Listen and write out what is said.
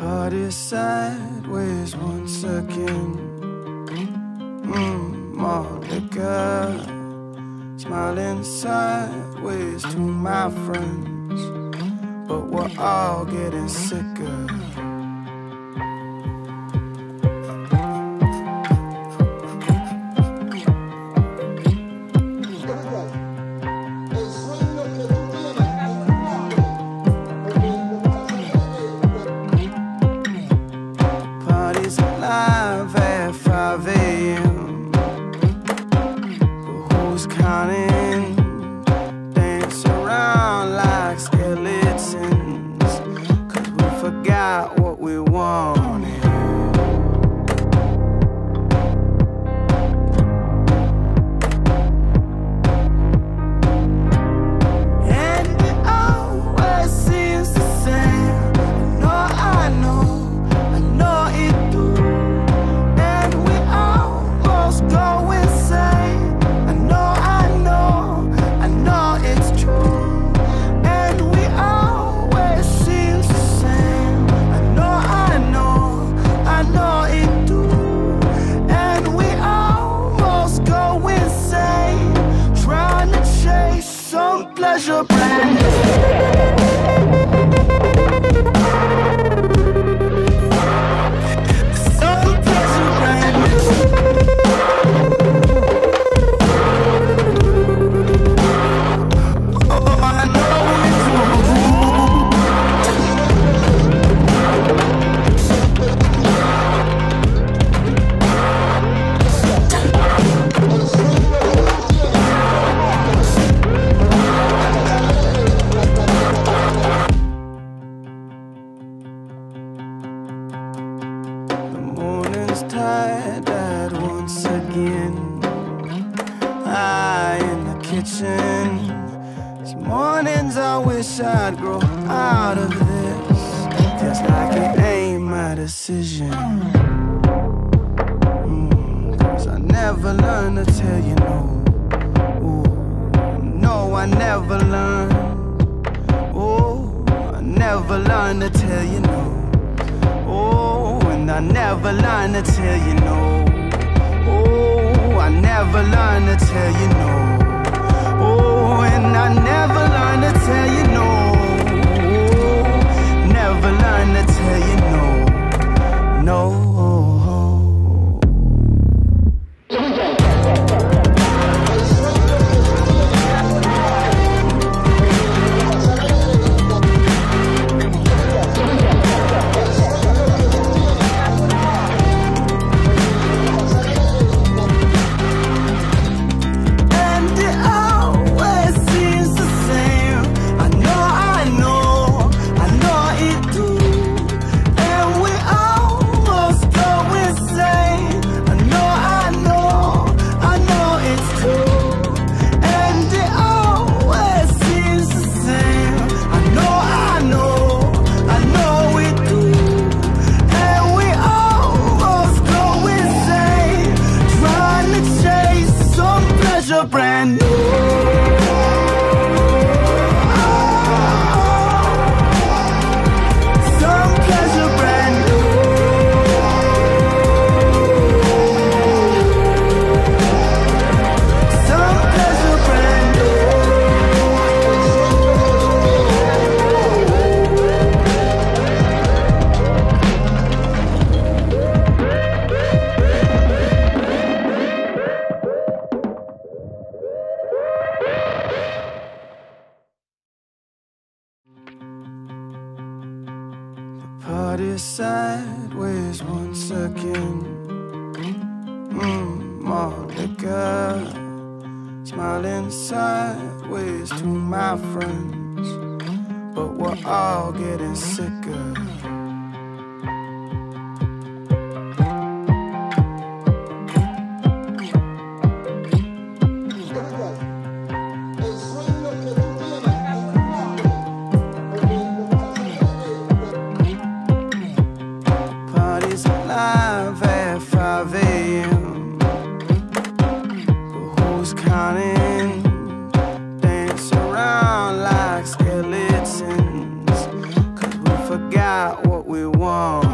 Party sideways once again. Mmm. Smiling sideways to my friends. But we're all getting sicker. Forgot what we wanted. Morning's tired once again. I in the kitchen. These mornings I wish I'd grow out of this. Feels like it ain't my decision. Mm, Cause I never learned to tell you no. Ooh, no, I never learned. Oh, I never learned to tell you no. I never learned to tell you no. Oh, I never learned to tell you no. Oh, and I never learned to tell you no. Oh, never learned to tell you no. No. Sideways once again. Mmm, malt liquor. Smiling sideways to my friends. But we're all getting sicker. cunning. Dance around like skeletons. Cause we forgot what we want.